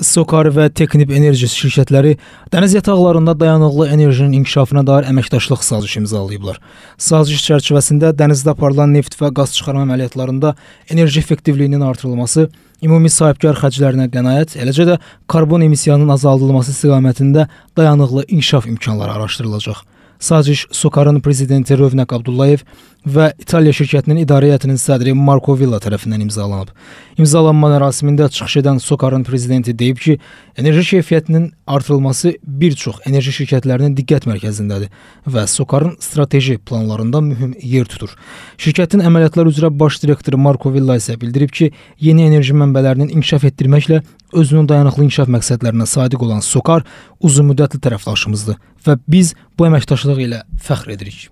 Sokar və Teknip Enerji şirkətləri dəniz yataqlarında dayanıqlı enerjinin inkişafına dair əməkdaşlıq sazişi imzalayıblar. Saziş çərçivəsində dənizdə aparılan neft və qaz çıxarma əməliyyatlarında enerji effektivliyinin artırılması, ümumi sahibkar xərclərinə qənaət, eləcə də karbon emissiyanının azaldılması istiqamətində dayanıqlı inkişaf imkanları araşdırılacaq. Saziş Sokarın prezidenti Rövnəq Abdullayev və İtaliya şirkətinin idarə heyətinin sədri Marco Villa tərəfindən imzalanıb. İmzalanma mərasimində çıxış edən Sokarın prezidenti deyib ki, enerji keyfiyyətinin artırılması bir çox enerji şirkətlərinin diqqət mərkəzindədir və Sokarın strateji planlarında mühüm yer tutur. Şirkətin əməliyyatlar üzrə baş direktoru Marco Villa isə bildirib ki, yeni enerji mənbələrinin inkişaf etdirməklə özünün dayanıqlı inkişaf məqsədlərinə sadiq olan Sokar uzunmüddətli tərəfdaşımızdır və biz bu əməkdaşlıq ilə fəxr edirik.